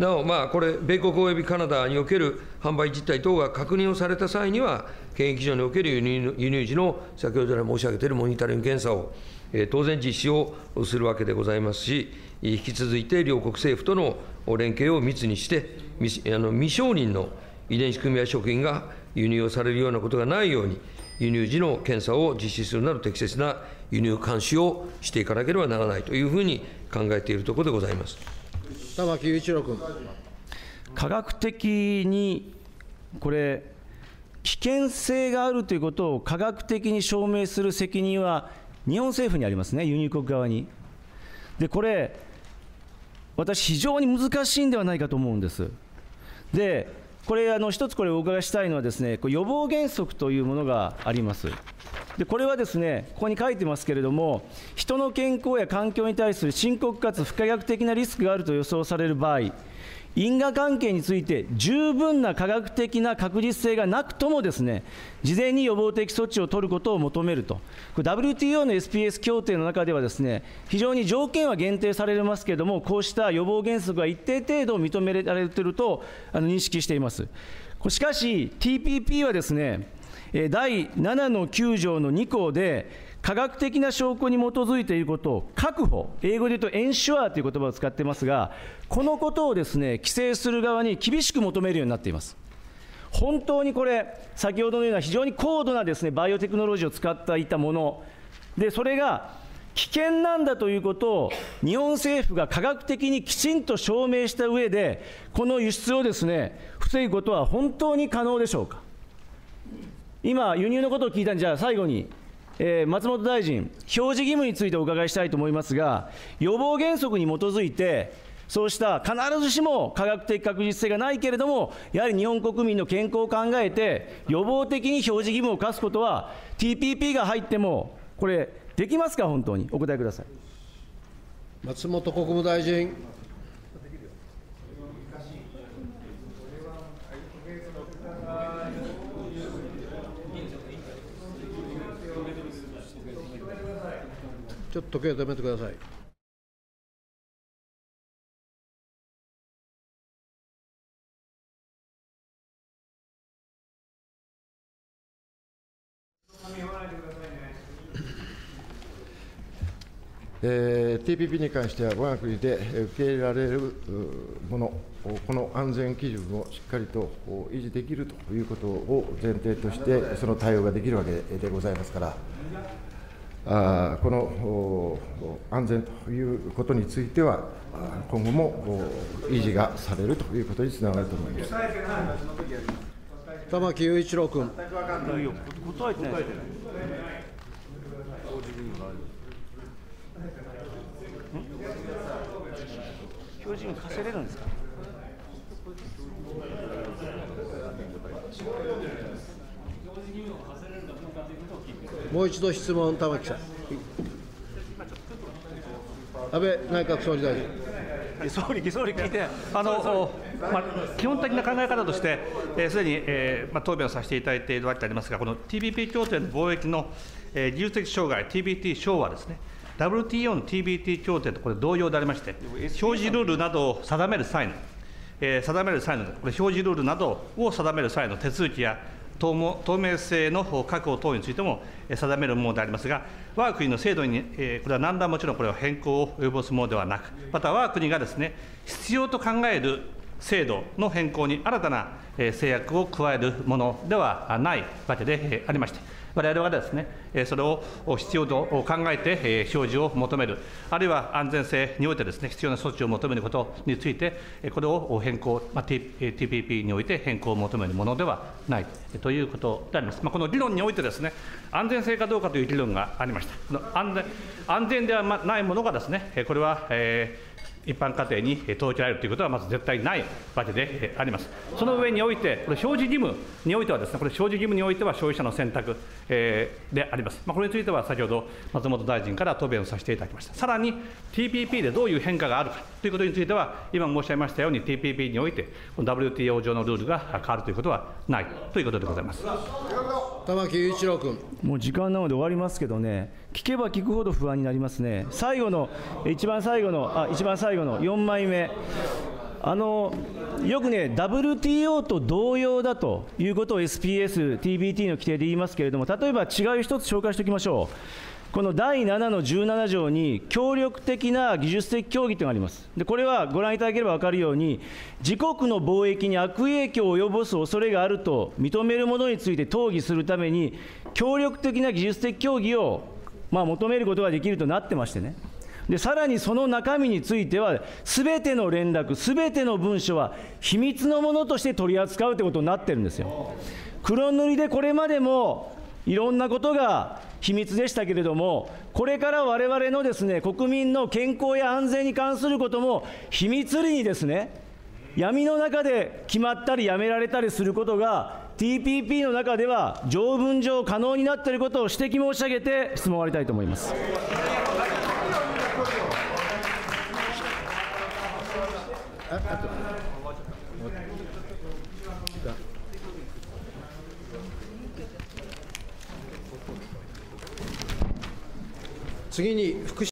なお、まあ、これ、米国およびカナダにおける販売実態等が確認をされた際には、検疫所における輸入輸入時の先ほど来申し上げているモニタリング検査を、えー、当然実施をするわけでございますし、引き続いて両国政府との連携を密にして、未あの未承認の遺伝子組み合わせ食品が輸入をされるようなことがないように、輸入時の検査を実施するなど、適切な輸入監視をしていかなければならないというふうに考えているところでございます。玉木雄一郎君。科学的にこれ、危険性があるということを科学的に証明する責任は日本政府にありますね、輸入国側に。で、これ、私、非常に難しいんではないかと思うんです。で、これ、あの一つこれお伺いしたいのはですねこ、予防原則というものがあります。でこれはですね、ここに書いてますけれども、人の健康や環境に対する深刻かつ不可逆的なリスクがあると予想される場合、因果関係について十分な科学的な確実性がなくともですね、事前に予防的措置を取ることを求めると、WTO の SPS 協定の中ではですね、非常に条件は限定されますけれども、こうした予防原則は一定程度認められているとあの認識しています。しかし、TPP はですね、第7の9条の2項で、科学的な証拠に基づいていることを確保、英語で言うとエンシュアーという言葉を使ってますが、このことをですね、規制する側に厳しく求めるようになっています。本当にこれ、先ほどのような非常に高度なですね、バイオテクノロジーを使っていたもの、で、それが危険なんだということを日本政府が科学的にきちんと証明した上で、この輸出をですね、防ぐことは本当に可能でしょうか。今、輸入のことを聞いたんで、じゃあ最後に、えー、松本大臣、表示義務についてお伺いしたいと思いますが、予防原則に基づいて、そうした必ずしも科学的確実性がないけれども、やはり日本国民の健康を考えて、予防的に表示義務を課すことは、TPP が入っても、これ、できますか、本当に、お答えください松本国務大臣。ちょっと時計止めてください。えー、TPP に関しては、わが国で受け入れられるもの、この安全基準をしっかりと維持できるということを前提として、その対応ができるわけでございますから、あこの安全ということについては、今後も維持がされるということにつながると思います。玉木雄一郎君。答えてない。標準課せれるんですか？もう一度質問、玉木さん。安倍内閣総理大臣。総理、総理聞いて、あのまあ、基本的な考え方として、す、えー、で、に、えーまあ、答弁をさせていただいているわけでありますが、この TPP 協定の貿易の、えー、技術的障害、TBT 昭和ですね、WTO の TBT 協定とこれ同様でありまして、表示ルールなどを定める際の、えー、定める際の、これ表示ルールなどを定める際の手続きや、透明性の確保等についても定めるものでありますが、我が国の制度に、これは何らもちろんこれは変更を及ぼすものではなく、また我が国がですね、必要と考える制度の変更に新たな制約を加えるものではないわけでありまして、我々はですね、それを必要と考えて表示を求める、あるいは安全性においてですね、必要な措置を求めることについて、これを変更、TPP において変更を求めるものではないということであります。この議論においてですね、安全性かどうかという議論がありました。安全安全ではないものがですね、これは、一般家庭に届けられるということはまず絶対ないわけであります。その上において、これ表示義務においてはですね、これ表示義務においては消費者の選択、えー、であります。まあ、これについては先ほど松本大臣から答弁をさせていただきました。さらに TPP でどういう変化があるかということについては、今申し上げましたように TPP において、WTO 上のルールが変わるということはないということでございます。玉木雄一郎君。もう時間なので終わりますけどね、聞けば聞くほど不安になりますね。最後の、一番最後の、あ、一番最後の4枚目。あのよくね、WTO と同様だということを SPS、TBT の規定で言いますけれども、例えば違いを一つ紹介しておきましょう。この第7の17条に、協力的な技術的協議というのがあります。でこれはご覧いただければ分かるように、自国の貿易に悪影響を及ぼす恐れがあると認めるものについて討議するために、協力的な技術的協議を、まあ、求めることができるとなってましてね。でさらにその中身については、すべての連絡、すべての文書は秘密のものとして取り扱うということになってるんですよ。黒塗りでこれまでもいろんなことが秘密でしたけれども、これから我々のですね国民の健康や安全に関することも秘密裏にですね闇の中で決まったりやめられたりすることが TPP の中では条文上可能になっていることを指摘申し上げて質問を終わりたいと思います。次に福島